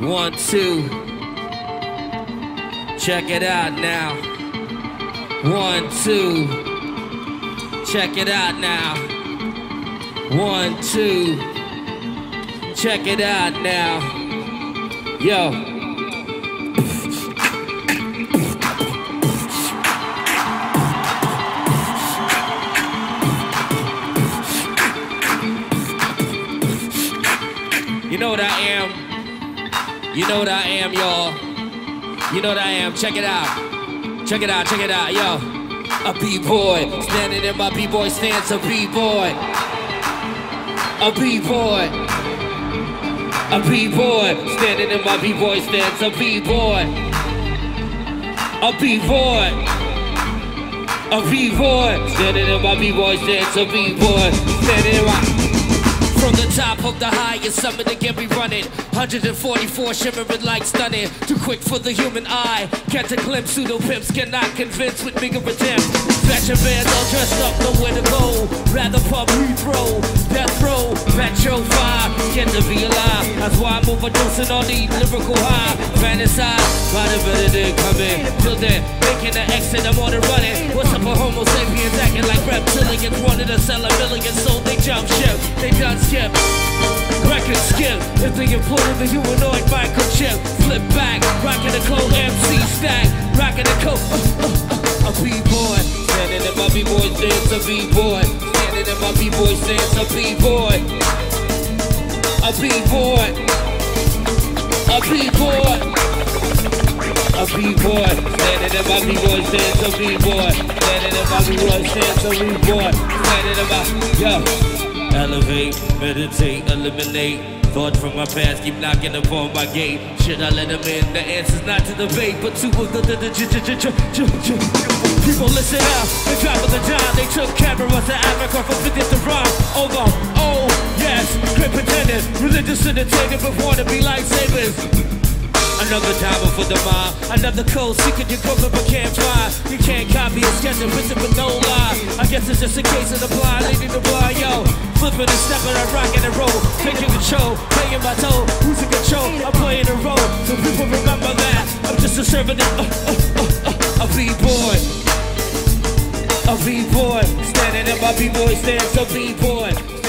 One, two. Check it out now. One, two. Check it out now. One, two. Check it out now. Yo. You know what I am, y'all. You know what I am. Check it out. Check it out, check it out, yo. A B-boy, standing in my B-boy stance, a B-boy. A B-boy. A B-boy, standing in my B-boy stance, a B-boy. A B-boy. A B-boy, standing in my B-boy stance, a B-boy. Standing in my... The top of the highest summit again we running. 144 shimmering lights stunning. Too quick for the human eye. Catch a glimpse, pseudo pimps cannot convince with bigger attempt Fashion bands all dressed up, nowhere to go. Rather pub throw, death row, retro fire Get to be alive, that's why I'm overdosing on the lyrical high Fantasize, the better day come in Till then, making an exit, I'm on the running. What's up for homo sapiens acting like reptilians? Wanted to sell a million, so they jump ship. They done skip. Record skip. If they employed the humanoid microchip, flip back, rocking the cold MC stack, rocking the coat. Uh, uh, uh, a b-boy, standing in my b-boy stance, a b-boy, standing in my b-boy stance, a b-boy, a b-boy, a b-boy. A b-boy, standing in my b-boy stance, a b-boy, standing in my b-boy stance, a b-boy, standing in my, yo. Elevate, meditate, eliminate. Thoughts from my past keep knocking upon my gate. Should I let them in? The answer's not to debate, but to the the People listen up, they drop the dime. They took cameras to Africa for 50th to rhyme. Over, oh yes, great pretenders, religious entertainers, but wanna be lightsabers. Another diamond for the mind. Another code secret you Google but can't find. You can't copy a sketch and written with no lie. I guess it's just a case of the blind leading the blind, yo. Flipping and stepping and rocking and roll. Taking control, playing my toe. Who's in control? I'm playing a role. So people remember that. I'm just a servant of uh, uh, uh, a B-boy. A B-boy. Standing in my B-boy stance, a B-boy.